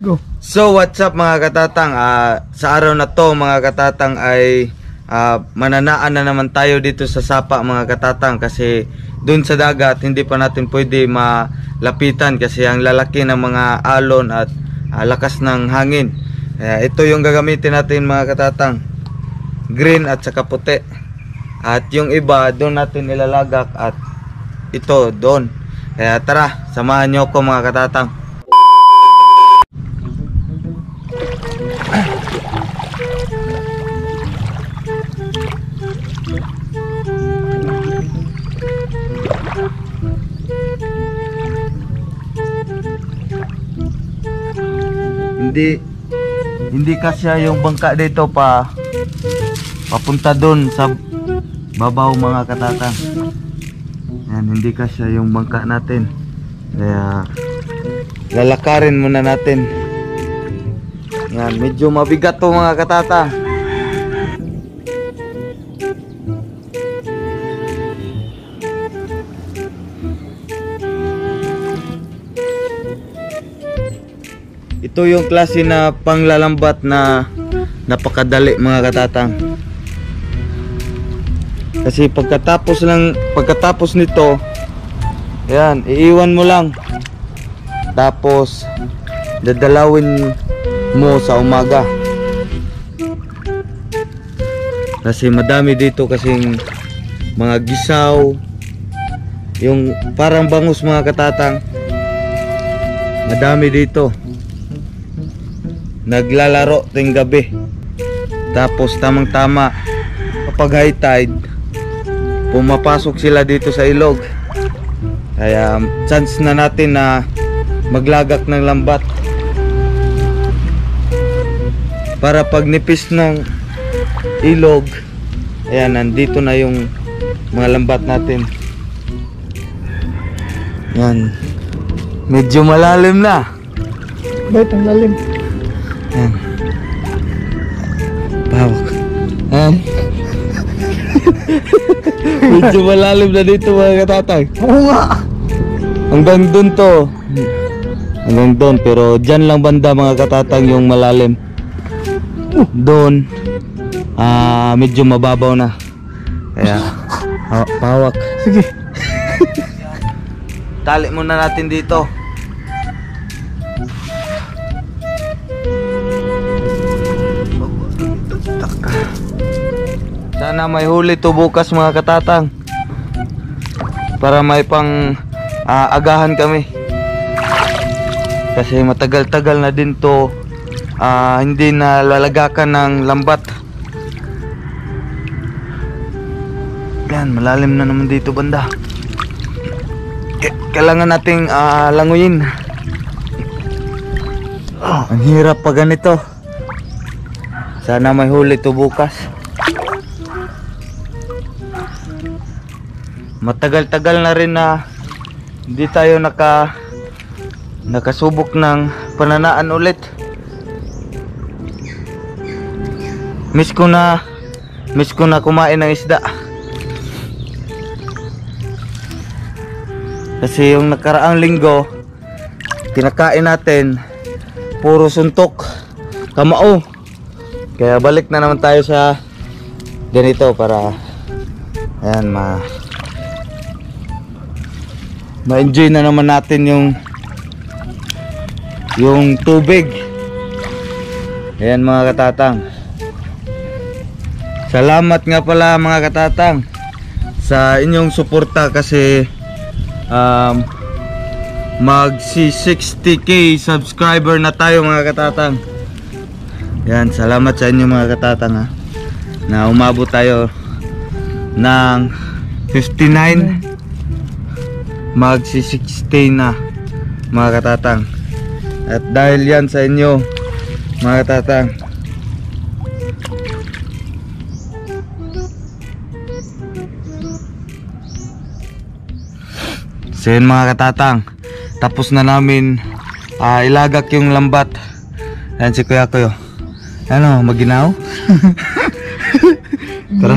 Go. So what's up mga katatang Ah, Sa araw na to mga katatang ay ah, Mananaan na naman tayo dito sa sapa mga katatang Kasi dun sa dagat hindi pa natin pwede malapitan Kasi ang lalaki ng mga alon at ah, lakas ng hangin Kaya ito yung gagamitin natin mga katatang. Green at saka puti. At yung iba doon natin ilalagak at ito doon. Kaya tara samahan nyo ko mga katatang. Hindi hindi kasya yung bangka dito pa. Papunta doon sa babaw mga katatang. Yan hindi kasya yung bangka natin. Kaya lalakarin muna natin. Yan medyo mabigat to mga katatang Ito yung klase na panglalambat na napakadali mga katatang. Kasi pagkatapos lang pagkatapos nito, ayan, iiwan mo lang. Tapos dadalawin mo sa umaga. Kasi madami dito kasing mga gisaw, yung parang bangus mga katatang. Madami dito naglalaro ting gabi. Tapos tamang tama kapag high tide pumapasok sila dito sa ilog. Kaya um, chance na natin na maglagak ng lambat. Para pag nipis ng ilog ayan nandito na yung mga lambat natin. Yan medyo malalim na. Bakit ang lalim? Ayan. Medyo malalim na dito mga katatay. Oo nga. Hanggang dun to. Hanggang dun. Pero dyan lang banda mga katatang yung malalim. Doon. Ah, medyo mababaw na. Kaya, ha- pawak. Sige. Tali muna natin dito. Sana may huli to bukas mga katatang. Para may pang ah, agahan kami. Kasi matagal-tagal na din to ah, hindi na lalagakan ng lambat. Yan, malalim na naman dito banda. Kailangan nating ah, languyin. Ang hirap pa ganito. Sana may huli to bukas. Matagal-tagal na rin na hindi tayo naka nakasubok ng pananaan ulit. Miss ko na miss ko na kumain ng isda. Kasi yung nakaraang linggo kinakain natin puro suntok kamao. Kaya balik na naman tayo sa ganito para ayan ma ma-enjoy na naman natin yung yung tubig. Ayan mga katatang. Salamat nga pala mga katatang sa inyong suporta kasi um, magsi 60k subscriber na tayo mga katatang. Yan, salamat sa inyo mga katatang ha. Na umabot tayo ng 59 magsi 60 na mga katatang. At dahil yan sa inyo mga katatang. So yun mga katatang Tapos na namin ah, ilagak yung lambat Yan si kuya kuya Ano, maginaw? Tara.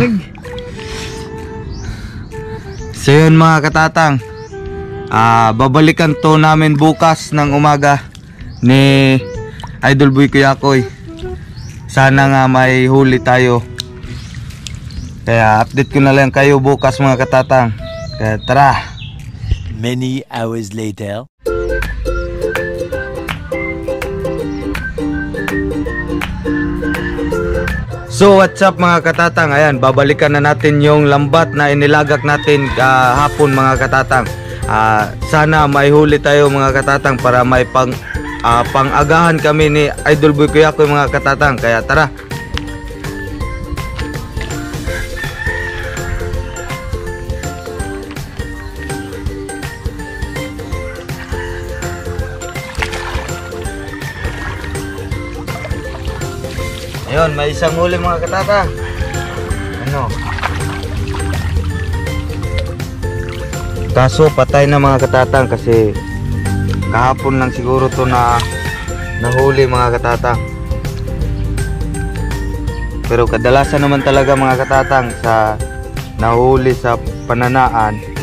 So yun mga katatang, ah babalikan to namin bukas ng umaga ni Idol Boy Kuyakoy. Sana nga may huli tayo. Kaya update ko na lang kayo bukas mga katatang. Kaya tara. Many hours later. So what's up mga katatang? Ayan, babalikan na natin yung lambat na inilagak natin hapon mga katatang. Ah, sana may huli tayo mga katatang para may pang ah, pang-agahan kami ni Idol Boy Kuya ko mga katatang. Kaya tara. Ayun, may isang huli mga katatang. Ano? Kaso patay na mga katatang kasi kahapon lang siguro to na nahuli mga katatang. Pero kadalasan naman talaga mga katatang sa nahuli sa pananaan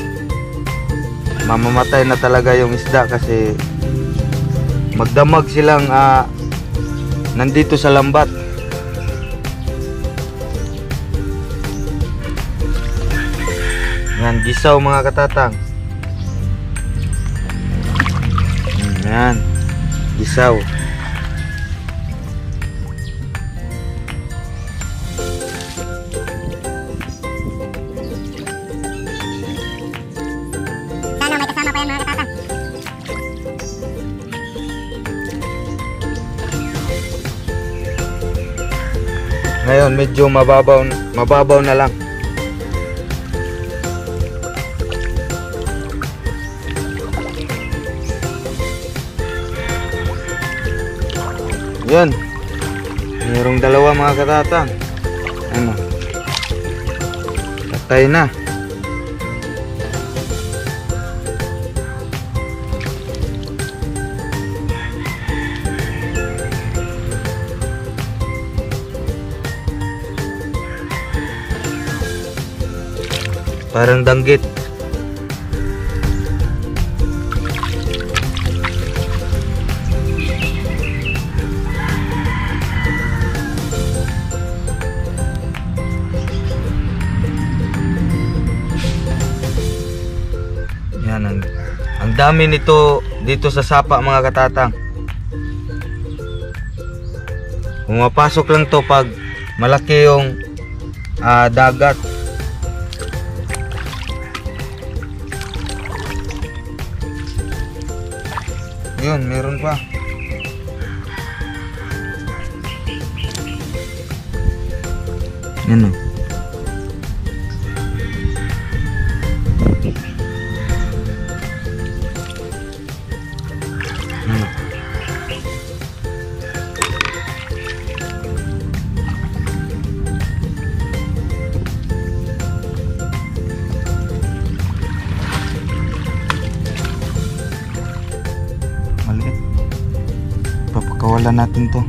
mamamatay na talaga yung isda kasi magdamag silang ah, nandito sa lambat Yan, gisaw mga katatang. Hmm, Yan, gisaw. Ngayon medyo mababaw mababaw na lang. Yan. Mayroong dalawa mga katatang. Ano? Patay na. Parang danggit. Dami nito dito sa sapa mga katatang. Pumapasok lang to pag malaki yung ah, dagat. Yun, meron pa. Yan o. Papakawalan natin to.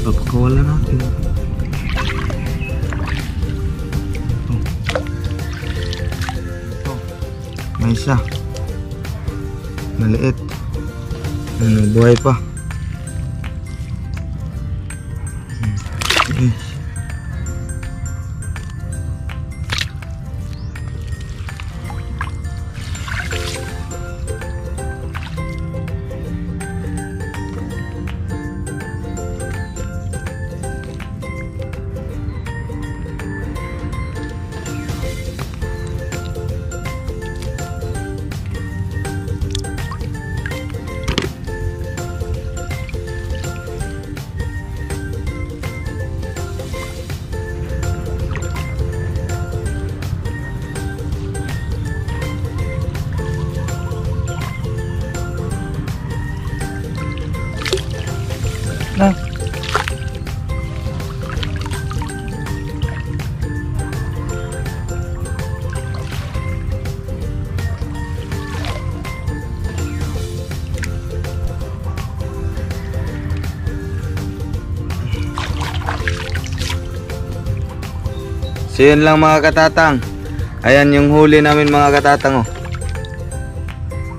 Papakawalan natin. Ito. May isa. Maliit. Ano, buhay pa. So yun lang mga katatang. Ayan yung huli namin mga katatang oh.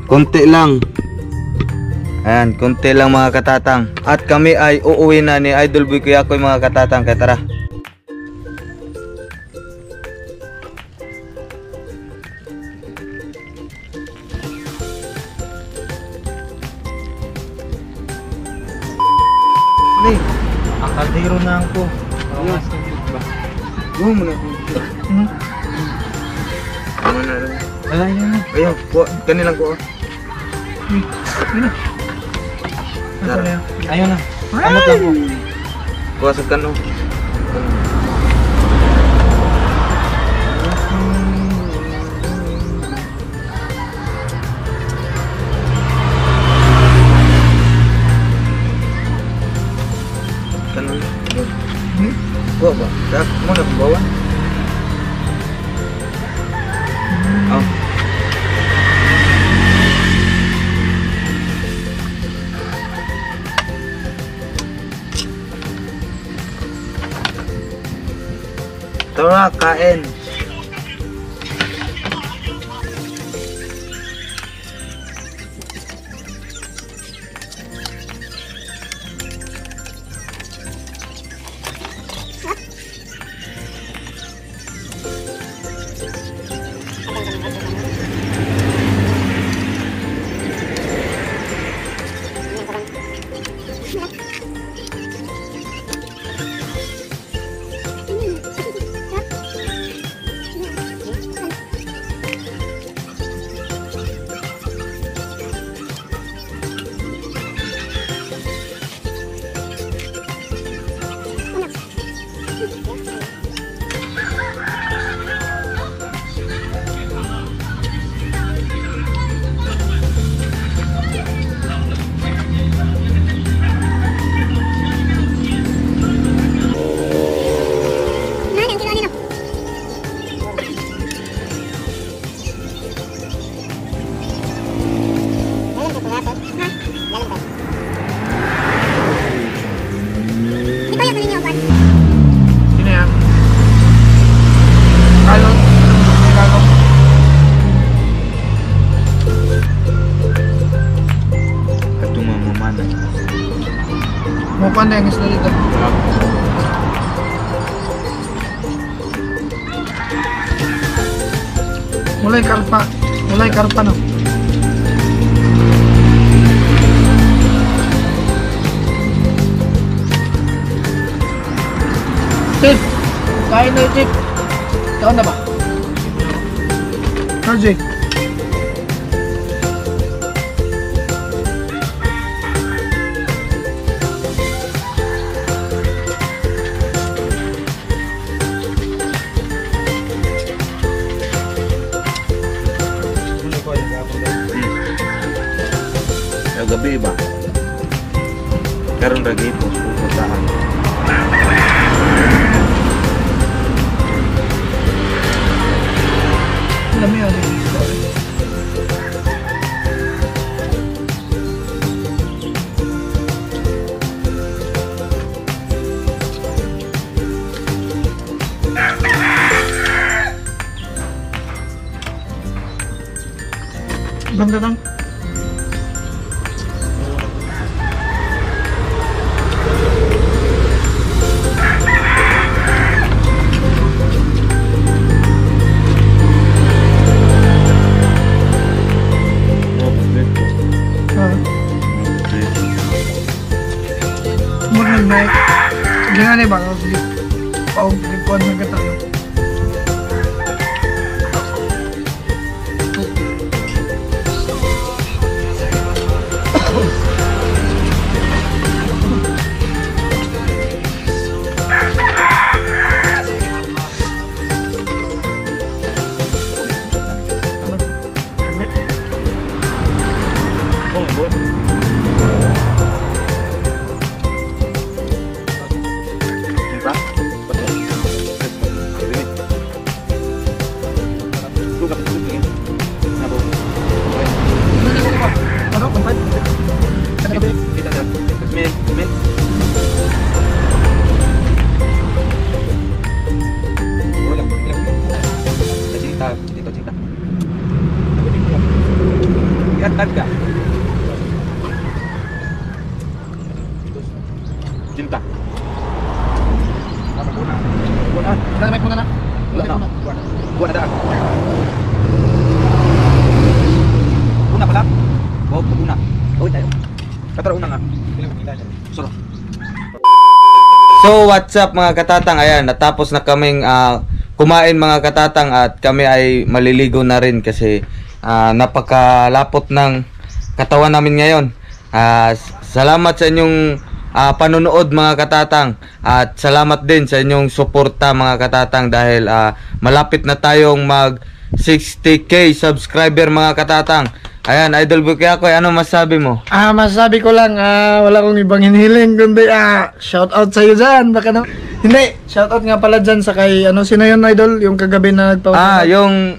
Konti lang. Ayan, konti lang mga katatang. At kami ay uuwi na ni Idol Boy Kuya ko mga katatang. Kaya tara. Wala yun na. Ayun, kuha, kanilang kuha. Yun na. Ano na yan? Ayun na. Ano lang ko? Kuha sa kano. Kano? Hmm? Kuha ba? Dak, mo na bawa. Tara, mana mau pandai yang sudah itu mulai karpa mulai karpa no Tip, kain tip. tahu na ba? Po pupuntahan. Alam mo yun. Ganda lang. Ah, night. Sige nga na ba? Sige. Paong likuan ng kata. Cinta. Apa guna? Guna. Dala may kuna na. Wala na. Guna daan. Una pala. Oh, una. Oh, tayo. Katara una nga. Suro. So what's up mga katatang? Ayan, natapos na kaming ah, kumain mga katatang at kami ay maliligo na rin kasi ah, napakalapot ng katawan namin ngayon. S- salamat sa inyong ah, panonood mga katatang at salamat din sa inyong suporta mga katatang dahil ah, malapit na tayong mag 60k subscriber mga katatang. Ayan, Idol Buki ako, ano masabi mo? Ah, masasabi ko lang, ah, wala akong ibang hinihiling, kundi, ah, shout out sa iyo dyan, baka na, hindi, shout out nga pala dyan sa kay, ano, sino yun, idol, yung kagabi na nagpa- Ah, yung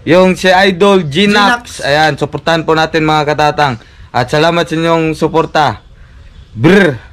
yung si Idol Ginax. Ginax. Ayan, suportahan po natin mga katatang. At salamat sa inyong suporta. Brr.